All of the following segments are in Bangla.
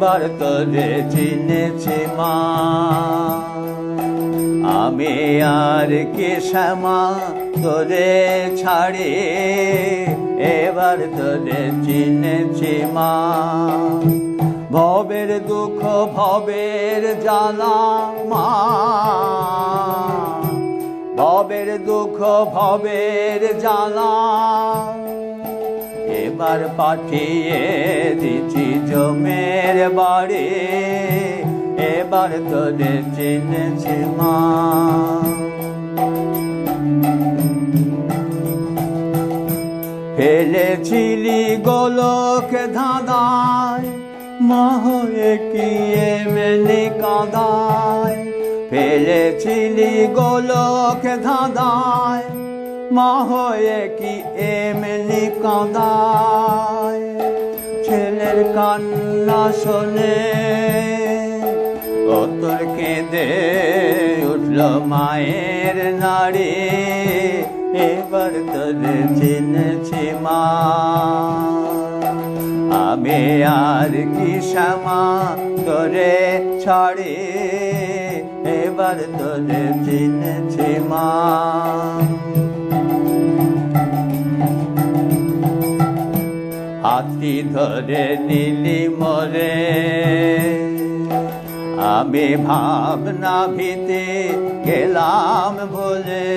এবার তোরে চিনেছি মা। আমি আর কি শ্যামা তোরে ছাড়ি? এবার তোরে চিনেছি মা। ভবের দুঃখ, ভবের জ্বালা মা। ভবের দুঃখ, ভবের জ্বালা এবার পাঠিয়ে দিচ্ছি জমের বাড়ি। এবার তোরে চিনেছি মা। ফেলেছিলি গোলক ধাঁধায়, মা হয়ে কি এমনি কাদায়। ফেলেছিলি গোলক ধাঁধায় মা হয়ে কি এমনি কাদায়? ছেলের কান্না শোনে ও তোর কেঁদে উঠল মায়ের নারী এবার তোর চিনেছি মা। আমি আর কি শ্যামা তোরে ছাড়ি? এবার তোরে চিনেছি মা। হাতি ধরে নিলি মরে। আমি ভাবনা ভীতে গেলাম বলে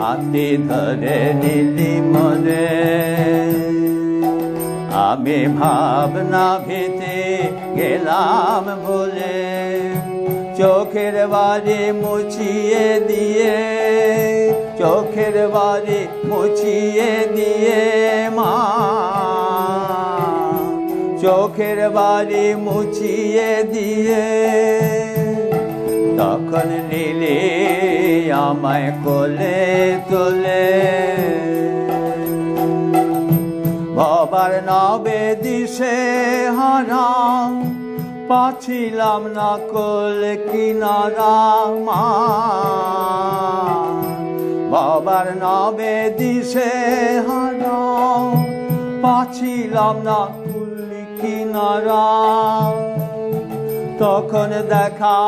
হাতি ধরে নিলি মরে। আমি ভাবনা ভীতে গেলাম বলে, চোখের বাড়ি মুছিয়ে দিয়ে, চোখের বাড়ি মুছিয়ে দিয়ে মা চোখের বাড়ি মুছিয়ে দিয়ে তখন নিলে আমায় কোলে তোলে। বাবার নবে দিশে হারা পাছিলাম না কোল কিনারা মা। বাবার নবে দিশে হারা পাছিলাম না কিনারা তখন দেখা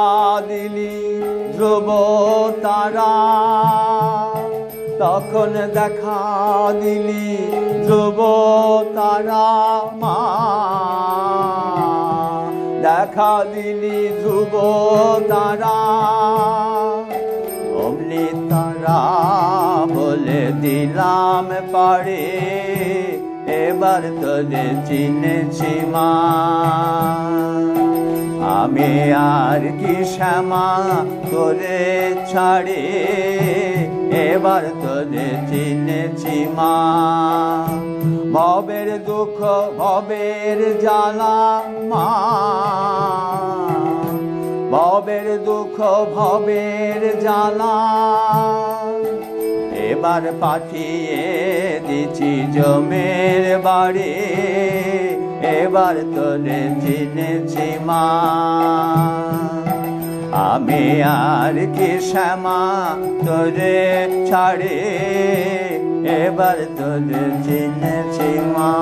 দিলি ধ্রুব তারা। তখন দেখা দিলি ধ্রুব তারা মা। দেখা দিলি ধ্রুব তারা। অমনি তারা বলে দিলাম পারে। এবার তোরে চিনেছি মা। আমি আর কি শ্যামা তোরে ছাড়ে? এবার তোরে চিনেছি মা। ভবের দুঃখ, ভবের জ্বালা মা। ভবের দুঃখ, ভবের জ্বালা। এবার পাঠিয়ে দিছি জমের বাড়ি। এবার তোরে চিনেছি মা। আমি আর কি শ্যামা তোরে ছাড়ে। এবার তোরে চিনেছি মা।